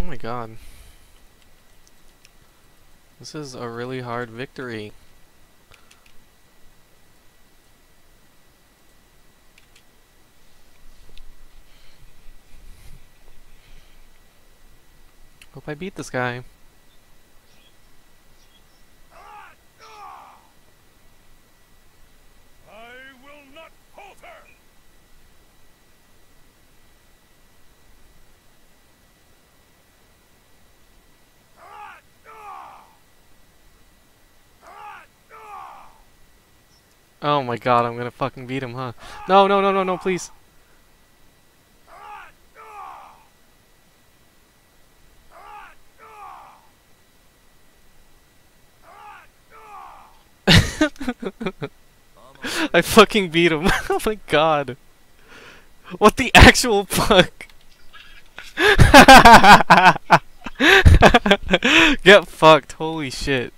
Oh my god. This is a really hard victory. Hope I beat this guy. Oh my god, I'm gonna fucking beat him, huh? No, no, no, no, no, please. I fucking beat him. oh my god. What the actual fuck? Get fucked, holy shit.